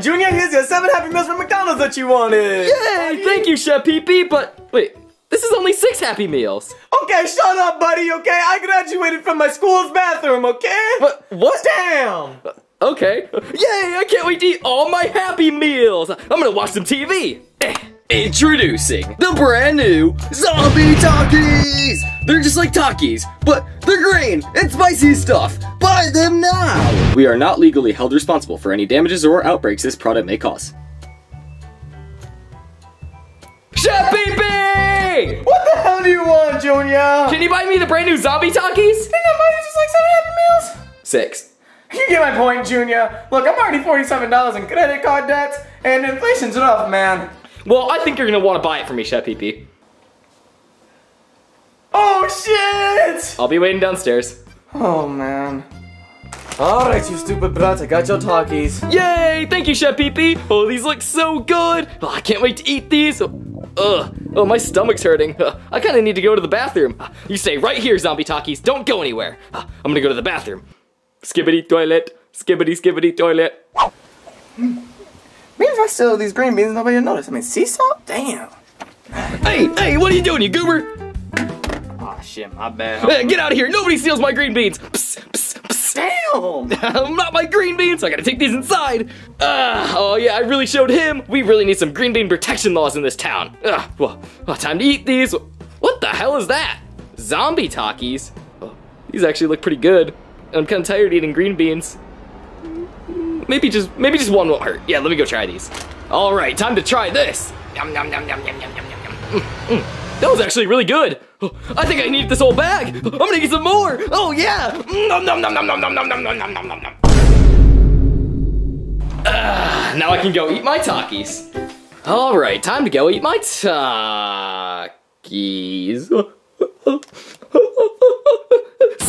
Junior, here's your seven Happy Meals from McDonald's that you wanted! Yay! Thank you, Chef Pee Pee, but wait, this is only six Happy Meals. Okay, shut up, buddy, okay? I graduated from my school's bathroom, okay? What? What? Damn! Okay. Yay! I can't wait to eat all my Happy Meals. I'm gonna watch some TV. Eh. Introducing the brand new Zombie Takis! They're just like Takis, but they're green and spicy stuff. Buy them now! We are not legally held responsible for any damages or outbreaks this product may cause. Chef Pee! What the hell do you want, Junior? Can you buy me the brand new Zombie Takis? Didn't I buy you just like seven Happy Meals? Six. You get my point, Junior. Look, I'm already $47 in credit card debts, and inflation's rough, man. Well, I think you're gonna want to buy it for me, Chef Pee Pee. Oh, shit! I'll be waiting downstairs. Oh, man. Alright, you stupid brats, I got your Takis. Yay! Thank you, Chef Pee Pee. Oh, these look so good. Oh, I can't wait to eat these. Ugh. Oh, my stomach's hurting. I kind of need to go to the bathroom. Uh, You stay right here, Zombie Takis. Don't go anywhere. Uh, I'm gonna go to the bathroom. Skibidi toilet. Skibidi skibidi toilet. Maybe if I steal these green beans, nobody will notice. I mean, sea salt? Damn. Hey, hey, what are you doing, you goober? Oh, shit, my bad. Eh, get out of here. Nobody steals my green beans. Psst, psst, psst. Damn! Not my green beans, so I gotta take these inside. Uh, oh yeah, I really showed him. We really need some green bean protection laws in this town. Ugh, well, well, time to eat these. What the hell is that? Zombie Takis? Oh, these actually look pretty good. I'm kind of tired eating green beans. Maybe just, maybe just one won't hurt. Yeah, let me go try these. All right, time to try this. Yum, yum, yum, yum, yum, yum, yum, yum. Mm, mm. That was actually really good. Oh, I think I need this whole bag. I'm gonna eat some more. Oh yeah. Mm, Nom nom nom nom nom nom nom nom nom nom nom nom. Ah, now I can go eat my Takis. All right, time to go eat my Takis.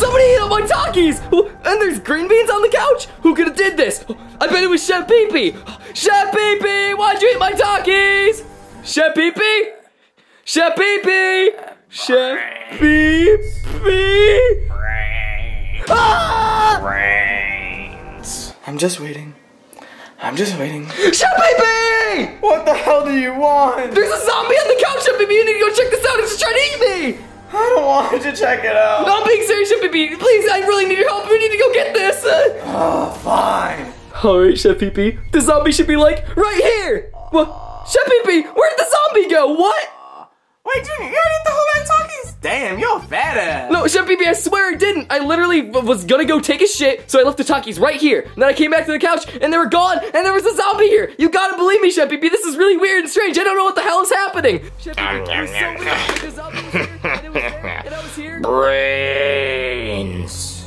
Somebody ate up my Takis! And there's green beans on the couch? Who could have did this? I bet it was Chef Pee Pee! Chef Pee Pee, why'd you eat my Takis? Chef Pee Pee? Chef Pee Pee! Chef Pee Pee! Ah! I'm just waiting. I'm just waiting. Chef Pee Pee! What the hell do you want? There's a zombie on the couch, Chef Pee Pee! You need to go check this out! It's just trying to eat me! I don't want to check it out. No, I'm being serious, Chef Pee Pee! Please, I really need your help! We need to go get this! Oh, fine. Alright, Chef Pee Pee. The zombie should be like, right here! What? Chef Pee Pee, where'd the zombie go? What? Wait, Junior, you already ate the whole bag of Takis? Damn, you're a fat ass. No, Chef Pee Pee, I swear I didn't. I literally was gonna go take a shit, so I left the Takis right here. And then I came back to the couch, and they were gone, and there was a zombie here. You gotta believe me, Chef Pee Pee. This is really weird and strange. I don't know what the hell is happening. Chef Pee Pee, it was so weird. The zombie was here, and I. Brains.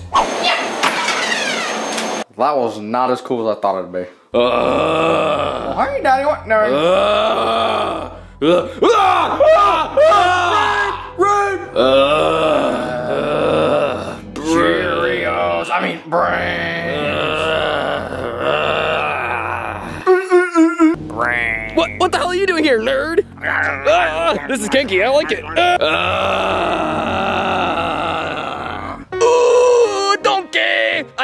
That was not as cool as I thought it'd be. Uh, Hey, Daddy, what? No. uh, uh, ah, ah, ah, uh, uh, Cheerios. I mean, brains. Brains. What, what the hell are you doing here, nerd? Ah, this is kinky, I like it. Ah.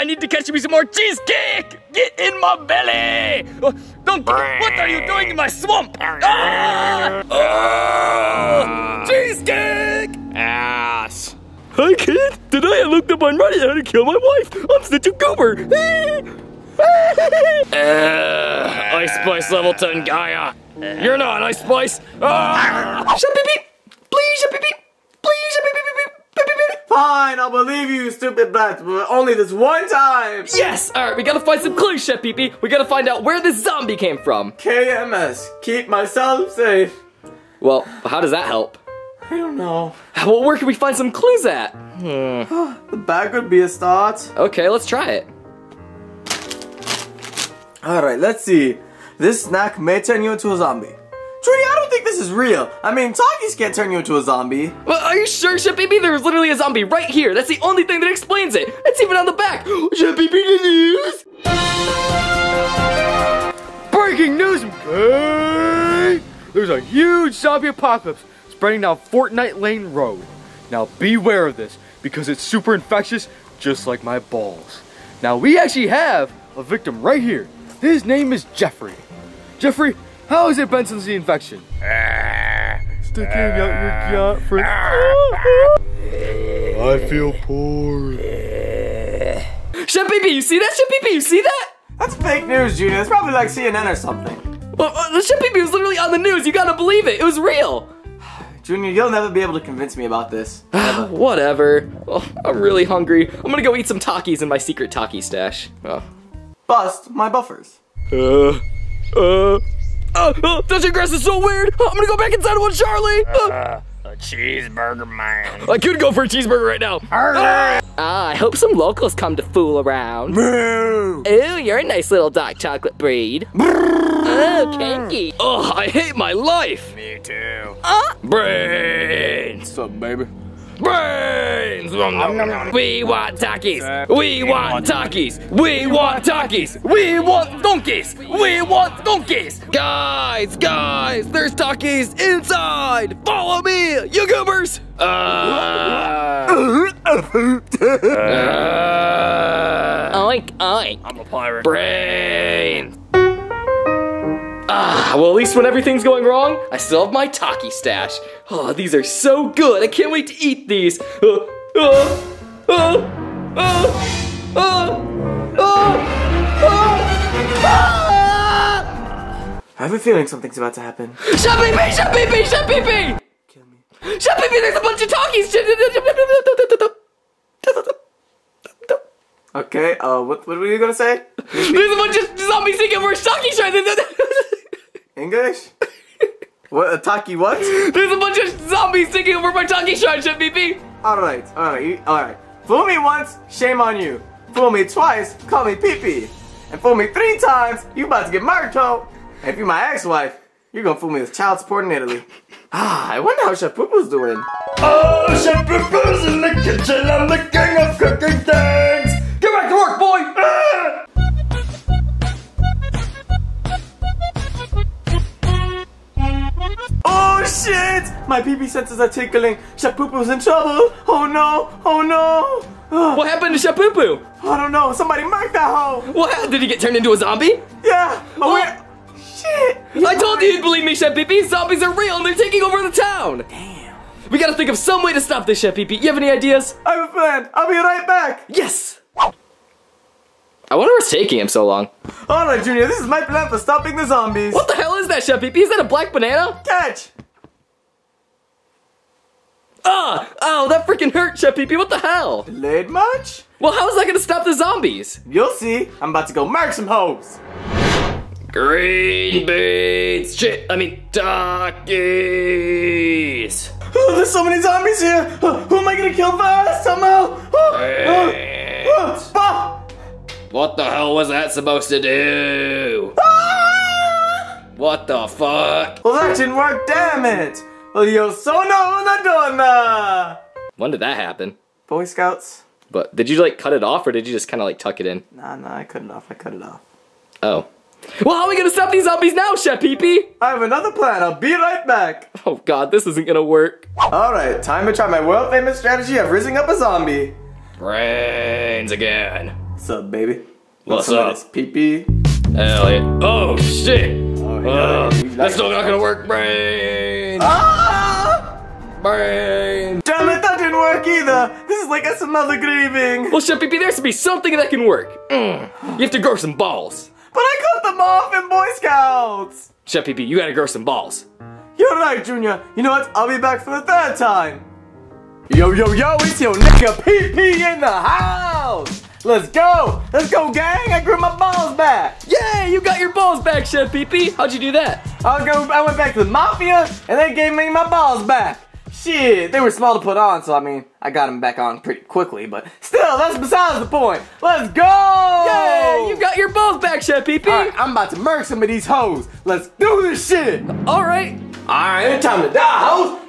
Need to catch me some more cheesecake! Get in my belly! Oh, donkey, what are you doing in my swamp? Ah! Ah! Cheesecake! Ass. Hi, kid. Today I looked up on Reddit how to kill my wife. I'm such a goober. uh, Ice Spice level 10 Gaia. You're not Ice Spice. Ah! Shut beep Fine, I'll believe you, stupid brats, but only this one time. Yes! Alright, we gotta find some clues, Chef Pee Pee. We gotta find out where this zombie came from. KMS, keep myself safe. Well, how does that help? I don't know. Well, where can we find some clues at? Hmm. The bag would be a start. Okay, let's try it. Alright, let's see. This snack may turn you into a zombie. Is real. I mean, Takis can't turn you into a zombie. Well, are you sure, Chef Pee Pee? There was literally a zombie right here. That's the only thing that explains it. It's even on the back. Chef Pee Pee news. Breaking news, okay? There's a huge zombie apocalypse spreading down Fortnite Lane Road. Now beware of this because it's super infectious, just like my balls. Now we actually have a victim right here. His name is Jeffrey. Jeffrey, how has it been since the infection? Sticking out your yacht for. I feel poor. Chef Pee Pee, you see that? Chef Pee Pee, you see that? That's fake news, Junior. It's probably like CNN or something. Well, uh, Chef Pee Pee was literally on the news. You gotta believe it. It was real. Junior, you'll never be able to convince me about this. Whatever. Oh, I'm really hungry. I'm gonna go eat some Takis in my secret Taki stash. Oh. Bust my buffers. Uh, uh, uh, uh, touching grass is so weird. I'm gonna go back inside with Charlie. Uh, A cheeseburger man. I could go for a cheeseburger right now. Ah, I hope some locals come to fool around. Moo! Ooh, you're a nice little dark chocolate breed. oh, kinky. Oh, I hate my life. Me too. Brains. What's up, baby? Brains! We want Takis! We want Takis! We want Takis! We want donkeys! We want donkeys! Guys, guys, there's Takis inside! Follow me, you goobers! Uh, uh, oink, oink. I'm a pirate. Brains! Ah, well, at least when everything's going wrong, I still have my Taki stash. Oh, these are so good. I can't wait to eat these. Uh, uh, uh, uh, uh, uh, uh, ah! I have a feeling something's about to happen. Shut pee pee, shut pee pee, shut pee pee! Kill me. Shut pee pee, there's a bunch of talkies! Okay, uh, what, what were you gonna say? There's a bunch of zombies thinking we're shrines! English? What, a taki what? There's a bunch of zombies taking over my Taki shrine, shut pee pee! Alright, alright, alright. Fool me once, shame on you. Fool me twice, call me pee-pee. And fool me three times, you about to get murdered, toe. And if you're my ex-wife, you're gonna fool me with child support in Italy. Ah, I wonder how Chef Poo-Poo's doing. Oh, Chef Poo-Poo's in the kitchen. I'm the king of cooking things. Shit! Senses are tickling. Chef Poo-Poo's in trouble. Oh no, oh no. Ah, What happened to Chef Poo Poo? I don't know, somebody marked that hole. What? Did he get turned into a zombie? Yeah. Oh, wait. Shit. I told you you'd believe me, Chef Pee Pee. Zombies are real and they're taking over the town. Damn. We gotta think of some way to stop this, Chef Pee Pee. You have any ideas? I have a plan. I'll be right back. Yes! I wonder what's taking him so long. Alright, Junior, this is my plan for stopping the zombies. What the hell is that, Chef Pee Pee? Is that a black banana? Catch! Ah! Oh, that freaking hurt, Chef Pee Pee. What the hell? Laid much? Well, how is that gonna stop the zombies? You'll see. I'm about to go mark some hoes. Green beans! Shit, I mean, Takis! Oh, there's so many zombies here. Oh, who am I gonna kill first? Somehow. Oh, Wait. oh, ah, What the hell was that supposed to do? ah. What the fuck? Well, that didn't work. Damn it. Well, yo sono una donna. When did that happen? Boy Scouts. But did you like cut it off or did you just kind of like tuck it in? Nah, nah, I cut it off. I cut it off. Oh. Well, how are we gonna stop these zombies now, Chef Pee Pee? I have another plan. I'll be right back. Oh god, this isn't gonna work. All right, time to try my world famous strategy of rising up a zombie. Brains again. What's up, baby? What's of up? this Pee-pee. Hell yeah. Oh shit. Oh, Uh, that's still not gonna work. Brains. Brains. Damn it, that didn't work either. This is like another grieving. Well, Pee, there to be something that can work. Mm. You have to grow some balls. But I cut them off in Boy Scouts. Pee, you gotta grow some balls. You're right, Junior. You know what? I'll be back for the third time. Yo, yo, yo, it's your nigga PP in the house. Let's go. Let's go, gang. I grew my balls back. Yay, you got your balls back, Chef Pee. How'd you do that? I'll go. I went back to the mafia, and they gave me my balls back. Shit, they were small to put on, so I mean, I got them back on pretty quickly. But still, that's besides the point. Let's go. Yay, you got your balls back, Chef Pee Pee. All right, I'm about to murk some of these hoes. Let's do this shit. All right. All right, it's time to die, hoes.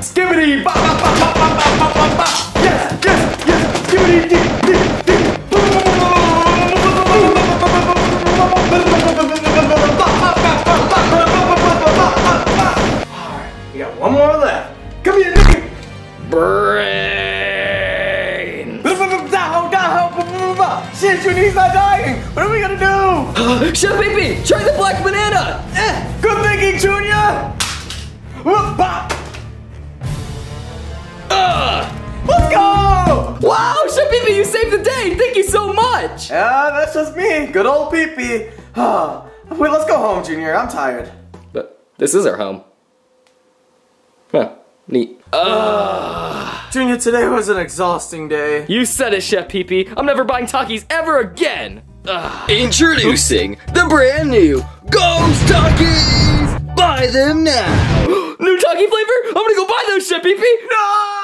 Skibidi. Yes, yes, yes. Skibidi, We got one more left. Come here, nigga. Brains. Die, ho, die, ho, ba, ba, ba, ba. he's not dying. What are we gonna do? Chef Pee try the black banana. Eh. Good thinking, Junior. Bop. Let's go. Wow, Chef Pee you saved the day. Thank you so much. Yeah, that's just me. Good old Pee Pee. Ah, Wait, let's go home, Junior. I'm tired. But this is our home. Huh, neat. Ugh. Junior, today was an exhausting day. You said it, Chef Pee I'm never buying Takis ever again. Ugh. Introducing the brand new Ghost Takis. Buy them now. new Taki flavor? I'm gonna go buy those, Chef Pee No!